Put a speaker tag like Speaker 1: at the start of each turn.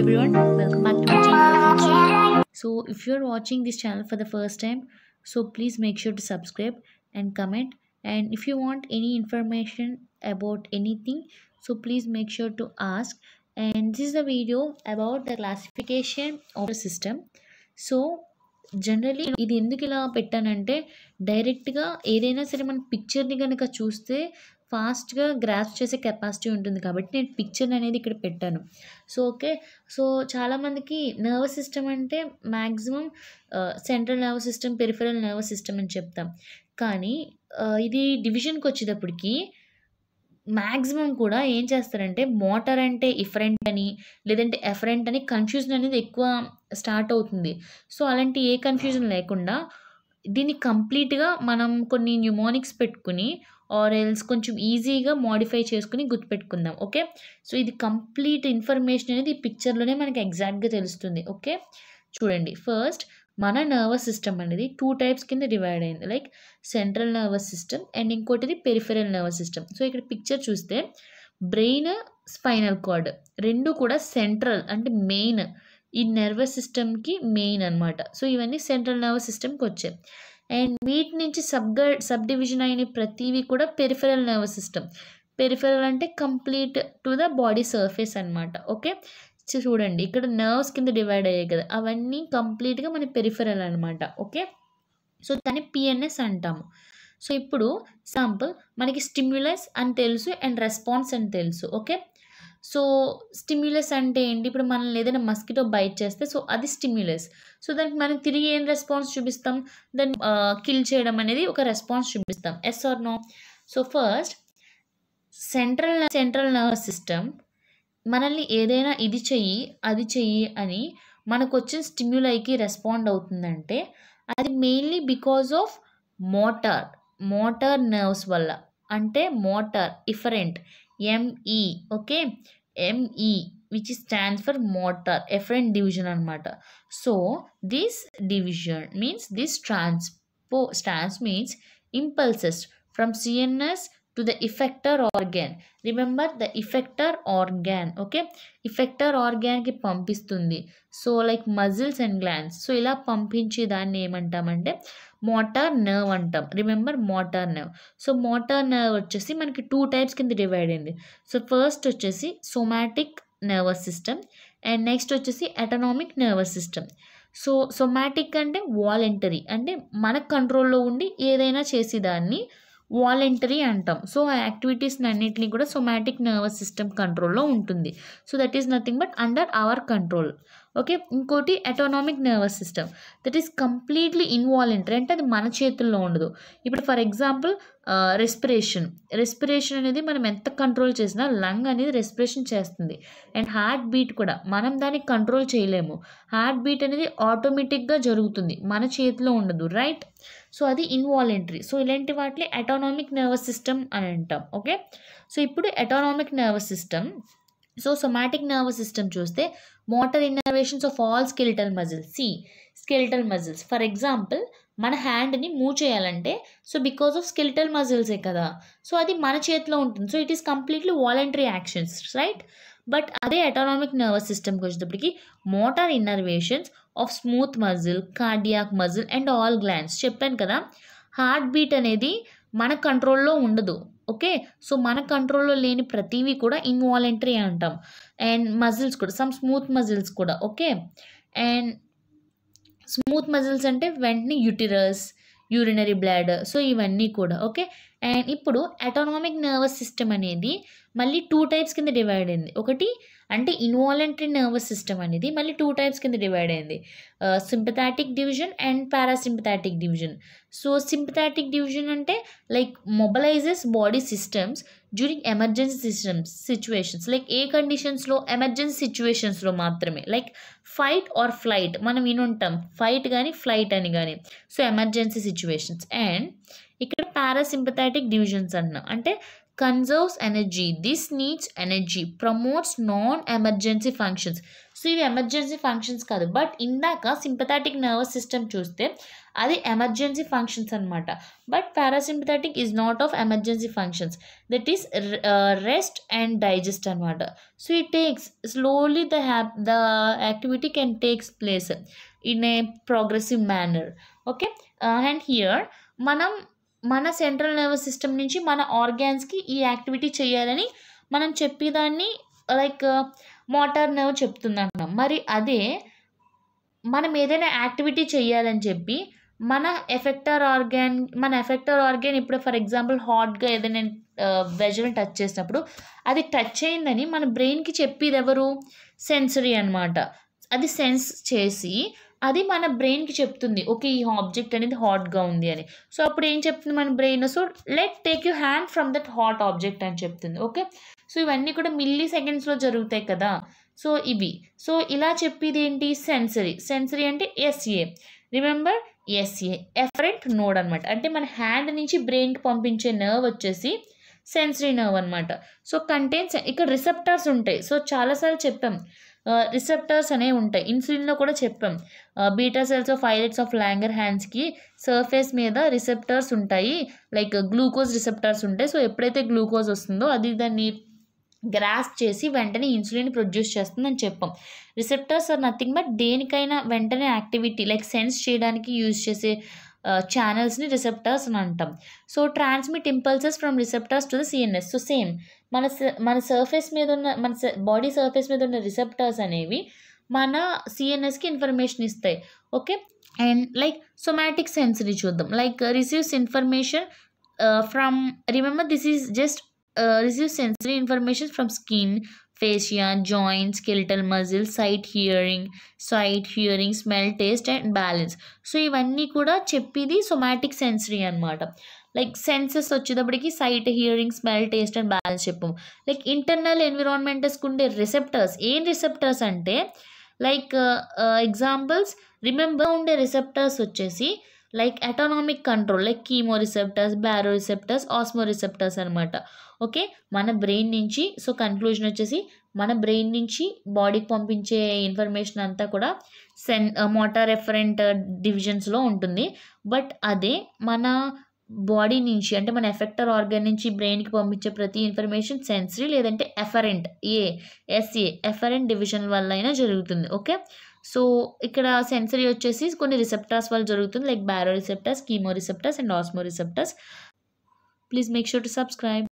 Speaker 1: everyone, welcome back to my channel. So, if you're watching this channel for the first time, so please make sure to subscribe and comment. And if you want any information about anything, so please make sure to ask. And this is a video about the classification of the system. So generally ఇది ఎందుకు ఇలా పెట్టానంటే డైరెక్ట్గా ఏదైనా సరే మన పిక్చర్ని కనుక చూస్తే ఫాస్ట్గా గ్రాస్ప్ చేసే కెపాసిటీ ఉంటుంది కాబట్టి నేను పిక్చర్ అనేది ఇక్కడ పెట్టాను. So okay. సో చాలామందికి నర్వస్ సిస్టమ్ అంటే maximum central nervous system peripheral nervous system అని చెప్తాం. కానీ ఇది డివిజన్కి వచ్చేటప్పటికి మ్యాక్సిమం కూడా ఏం చేస్తారంటే మోటార్ అంటే ఇఫరెంట్ అని లేదంటే ఎఫరెంట్ అని కన్ఫ్యూజన్ అనేది ఎక్కువ స్టార్ట్ అవుతుంది. సో అలాంటి ఏ కన్ఫ్యూజన్ లేకుండా దీన్ని కంప్లీట్గా మనం కొన్ని న్యూమోనిక్స్ పెట్టుకుని ఆర్ ఎల్స్ కొంచెం ఈజీగా మోడిఫై చేసుకుని గుర్తుపెట్టుకుందాం ఓకే? సో ఇది కంప్లీట్ ఇన్ఫర్మేషన్ అనేది ఈ పిక్చర్లోనే మనకి ఎగ్జాక్ట్గా తెలుస్తుంది ఓకే? చూడండి ఫస్ట్ మన నర్వస్ సిస్టమ్ అనేది టూ టైప్స్ కింద డివైడ్ అయింది like central nervous system and ఇంకోటిది peripheral nervous system. So ఇక్కడ పిక్చర్ చూస్తే బ్రెయిన్ స్పైనల్ కార్డ్ రెండు కూడా సెంట్రల్ అంటే మెయిన్ ఈ నర్వస్ సిస్టమ్కి మెయిన్ అన్నమాట. సో ఇవన్నీ సెంట్రల్ నర్వస్ సిస్టమ్కి వచ్చాయి. అండ్ వీటి నుంచి సబ్గ సబ్ డివిజన్ అయిన ప్రతివి కూడా పెరిఫెరల్ నర్వస్ సిస్టమ్. పెరిఫెరల్ అంటే complete to the body surface అనమాట ఓకే? చూడండి. ఇక్కడ నర్వ్స్ కింద డివైడ్ అయ్యాయి కదా. అవన్నీ కంప్లీట్గా మన పెరిఫెరల్ అనమాట ఓకే? సో దాన్ని పిఎన్ఎస్ అంటాము. సో ఇప్పుడు సాంపుల్ మనకి స్టిమ్యులస్ అని తెలుసు అండ్ రెస్పాన్స్ అని తెలుసు. ఓకే? సో స్టిమ్యులస్ అంటే ఏంటి? ఇప్పుడు మనల్ని ఏదైనా మస్కిటో బైట్ చేస్తే సో అది స్టిమ్యులస్. సో దానికి మనం తిరిగి ఏం రెస్పాన్స్ చూపిస్తాం? దాన్ని కిల్ చేయడం అనేది ఒక రెస్పాన్స్ చూపిస్తాం. Yes or no so first central central nervous system మనల్ని ఏదైనా ఇది చెయ్యి అది చెయ్యి అని మనకు వచ్చిన స్టిమ్యులైకి రెస్పాండ్ అవుతుందంటే అది mainly because of motor motor nerves వల్ల. అంటే motor efferent ME okay ME which stands for motor efferent division అనమాట so this division means this transports means impulses from CNS to the effector organ remember the effector organ okay effector ఆర్గాన్కి పంపిస్తుంది. So like muscles and glands so ఇలా పంపించే దాన్ని ఏమంటామంటే motor nerve అంటాం. Remember motor nerve so motor nerve వచ్చేసి మనకి two types కింద divide అయింది. సో ఫస్ట్ వచ్చేసి somatic nervous system and next వచ్చేసి autonomic nervous system so somatic అంటే వాలంటరీ అంటే మన కంట్రోల్లో ఉండి ఏదైనా చేసేదాన్ని వాలంటరీ అంటాం. సో ఆ యాక్టివిటీస్ని అన్నింటినీ కూడా సొమాటిక్ నర్వస్ సిస్టమ్ కంట్రోల్లో ఉంటుంది. So that is nothing but under our control. Okay? ఇంకోటి autonomic nervous system that is completely involuntary అంటే అది మన చేతుల్లో ఉండదు. ఇప్పుడు ఫర్ ఎగ్జాంపుల్ రెస్పిరేషన్ రెస్పిరేషన్ అనేది మనం ఎంత కంట్రోల్ చేసినా లంగ్ అనేది రెస్పిరేషన్ చేస్తుంది. అండ్ హార్ట్ బీట్ కూడా. మనం దానికి కంట్రోల్ చేయలేము. హార్ట్ బీట్ అనేది ఆటోమేటిక్గా జరుగుతుంది. మన చేతిలో ఉండదు. రైట్ సో అది ఇన్వాలంటరీ సో ఇలాంటి వాటిని అటానామిక్ నర్వస్ సిస్టమ్ అని అంటాం. ఓకే సో ఇప్పుడు autonomic nervous system so somatic nervous system చూస్తే motor innervations of all skeletal muscles. See skeletal muscles. For example మన హ్యాండ్ని మూవ్ చేయాలంటే సో బికాస్ ఆఫ్ స్కెలిటల్ మజిల్సే కదా సో అది మన చేతిలో ఉంటుంది. So it is completely voluntary actions right? But అదే అటానామిక్ నర్వస్ సిస్టమ్కి వచ్చేటప్పటికి motor innervations of smooth muscle cardiac muscle and all glands. చెప్పాను కదా హార్ట్ బీట్ అనేది మన కంట్రోల్లో ఉండదు ఓకే? సో మన కంట్రోల్లో లేని ప్రతివి కూడా ఇన్వాలంటరీ అంటాం. అండ్ మజిల్స్ కూడా సమ్ స్మూత్ మజిల్స్ కూడా ఓకే అండ్ స్మూత్ మజిల్స్ అంటే వెంటనే యూటిరస్ యూరినరీ బ్లాడర్ సో ఇవన్నీ కూడా ఓకే అండ్ ఇప్పుడు అటానామిక్ నర్వస్ సిస్టమ్ అనేది మళ్ళీ టూ టైప్స్ కింద డివైడ్ అయింది. ఒకటి అంటే ఇన్వాలంటరీ నర్వస్ సిస్టమ్ అనేది మళ్ళీ టూ టైప్స్ కింద డివైడ్ అయింది. Sympathetic division and parasympathetic division so sympathetic division అంటే like mobilises body systems during emergency systems situations like ఏ కండిషన్స్లో ఎమర్జెన్సీ సిచ్యువేషన్స్లో మాత్రమే. లైక్ ఫైట్ ఆర్ ఫ్లైట్ మనం వినుంటాం. ఫైట్ కానీ ఫ్లైట్ అని కానీ సో ఎమర్జెన్సీ సిచ్యువేషన్స్ అండ్ ఇక్కడ పారాసింపథాటిక్ డివిజన్స్ అన్నాం. అంటే conserves energy this needs energy promotes non emergency functions so ఇవి ఎమర్జెన్సీ ఫంక్షన్స్ కాదు. బట్ ఇందాక సింపథాటిక్ నర్వస్ సిస్టమ్ చూస్తే అది ఎమర్జెన్సీ ఫంక్షన్స్ అనమాట but parasympathetic is not of emergency functions that is rest and digest అనమాట so it takes slowly the హ్యాప్ the activity can takes place in a progressive manner okay and here మనం మన central nervous system నుంచి మన ఆర్గాన్స్కి ఈ activity చేయాలని మనం చెప్పేదాన్ని లైక్ మోటార్ నర్వ్ చెప్తుందంట. మరి అదే మనం ఏదైనా యాక్టివిటీ చేయాలని చెప్పి మన ఎఫెక్టర్ ఆర్గాన్ మన ఎఫెక్టర్ ఆర్గాన్ ఇప్పుడు ఫర్ ఎగ్జాంపుల్ హాట్గా ఏదైనా వెజల్ని టచ్ చేసినప్పుడు అది టచ్ అయిందని మన బ్రెయిన్కి చెప్పేది ఎవరు? సెన్సరీ అనమాట అది సెన్స్ చేసి అది మన బ్రెయిన్కి చెప్తుంది. ఓకే ఈ ఆబ్జెక్ట్ అనేది హాట్గా ఉంది అని. సో అప్పుడు ఏం చెప్తుంది మన brain? So let take you hand from that hot object అని చెప్తుంది. ఓకే? సో ఇవన్నీ కూడా మిల్లీ సెకండ్స్లో జరుగుతాయి కదా? సో ఇవి. సో ఇలా చెప్పేది ఏంటి సెన్సరీ. సెన్సరీ అంటే SA. Remember SA. Afferent node అనమాట అంటే మన హ్యాండ్ నుంచి బ్రెయిన్కి పంపించే నర్వ్ వచ్చేసి సెన్సరీ నర్వ్ అనమాట సో కంటైన్స్ ఇక్కడ రిసెప్టార్స్ ఉంటాయి. సో చాలాసార్లు చెప్పాం. రిసెప్టర్స్ అనేవి ఉంటాయి. ఇన్సులిన్లో కూడా చెప్పాం. Beta cells of islets of longer హ్యాండ్స్కి సర్ఫేస్ మీద రిసెప్టర్స్ ఉంటాయి. లైక్ గ్లూకోజ్ రిసెప్టర్స్ ఉంటాయి. సో ఎప్పుడైతే గ్లూకోజ్ వస్తుందో అది దాన్ని గ్రాస్ చేసి వెంటనే ఇన్సులిన్ ప్రొడ్యూస్ చేస్తుందని చెప్పాం. రిసెప్టర్స్ ఆర్ నథింగ్ బట్ దేనికైనా వెంటనే యాక్టివిటీ లైక్ సెన్స్ చేయడానికి యూజ్ చేసే ఛానల్స్ని రిసెప్టర్స్ అని అంటాం. So transmit impulses from receptors to the CNS so same మన మన సర్ఫేస్ మీద ఉన్న మన బాడీ సర్ఫేస్ మీద ఉన్న రిసెప్టర్స్ అనేవి మన సిఎన్ఎస్కి ఇన్ఫర్మేషన్ ఇస్తాయి. Okay and like somatic sensory చూద్దాం. Like receives information from remember this is just receive sensory information from skin fascia, joints, skeletal muscle, sight hearing sight hearing smell taste and balance so ఇవన్నీ కూడా చెప్పేది somatic sensory అనమాట like senses వచ్చేటప్పటికి sight hearing smell taste and balance చెప్పాము. Like internal ఎన్విరాన్మెంటస్కి ఉండే receptors ఏం receptors అంటే లైక్ ఎగ్జాంపుల్స్ రిమెంబర్ ఉండే రిసెప్టర్స్ వచ్చేసి like autonomic control like chemoreceptors baroreceptors osmoreceptors అనమాట ఓకే మన బ్రెయిన్ నుంచి సో కన్క్లూజన్ వచ్చేసి మన బ్రెయిన్ నుంచి బాడీకి పంపించే ఇన్ఫర్మేషన్ అంతా కూడా సెన్ మోటార్ రెఫరెంట్ డివిజన్స్లో ఉంటుంది. బట్ అదే మన బాడీ నుంచి అంటే మన ఎఫెక్టర్ ఆర్గాన్ నుంచి బ్రెయిన్కి పంపించే ప్రతి ఇన్ఫర్మేషన్ సెన్సరీ లేదంటే afferent a SA afferent division వల్ల అయినా జరుగుతుంది. ఓకే సో ఇక్కడ సెన్సరీ వచ్చేసి కొన్ని రిసెప్టర్స్ వల్ల జరుగుతుంది. Like baroreceptors chemoreceptors and osmoreceptors please make sure to subscribe